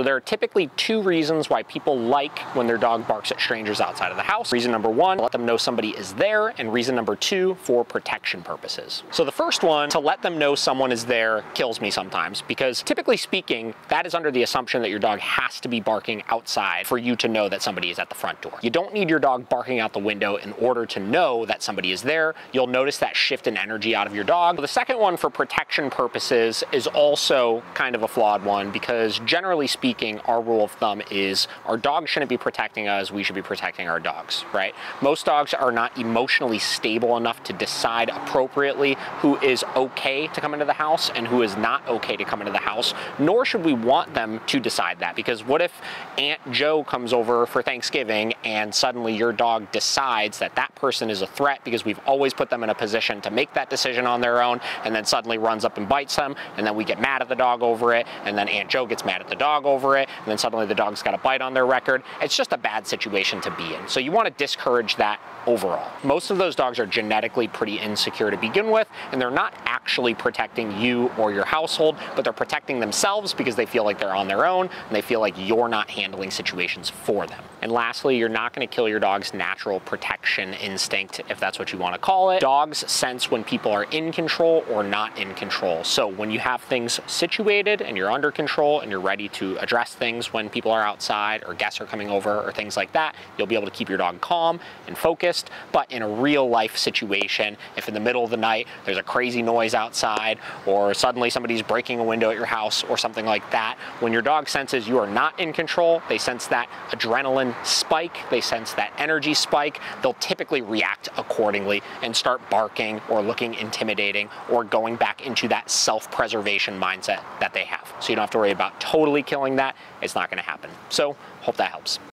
So there are typically two reasons why people like when their dog barks at strangers outside of the house. Reason number one, let them know somebody is there, and reason number two, for protection purposes. So the first one, to let them know someone is there, kills me sometimes, because typically speaking, that is under the assumption that your dog has to be barking outside for you to know that somebody is at the front door. You don't need your dog barking out the window in order to know that somebody is there. You'll notice that shift in energy out of your dog. The second one for protection purposes is also kind of a flawed one because generally speaking, our rule of thumb is our dog shouldn't be protecting us, we should be protecting our dogs, right? Most dogs are not emotionally stable enough to decide appropriately who is okay to come into the house and who is not okay to come into the house, nor should we want them to decide that because what if Aunt Joe comes over for Thanksgiving and suddenly your dog decides that that person is a threat because we've always put them in a position to make that decision on their own and then suddenly runs up and bites them and then we get mad at the dog over it and then Aunt Joe gets mad at the dog over it and then suddenly the dog's got a bite on their record. It's just a bad situation to be in. So you want to discourage that overall. Most of those dogs are genetically pretty insecure to begin with and they're not actually protecting you or your household, but they're protecting themselves because they feel like they're on their own and they feel like you're not handling situations for them. And lastly, you're not going to kill your dog's natural protection instinct, if that's what you want to call it. Dogs sense when people are in control or not in control. So when you have things situated and you're under control and you're ready to address things when people are outside or guests are coming over or things like that, you'll be able to keep your dog calm and focused. But in a real life situation, if in the middle of the night there's a crazy noise outside or suddenly somebody's breaking a window at your house or something like that, when your dog senses you are not in control, they sense that adrenaline spike, they sense that energy spike, they'll typically react accordingly and start barking or looking intimidating or going back into that self-preservation mindset that they have. So you don't have to worry about totally killing that. It's not gonna happen. So hope that helps.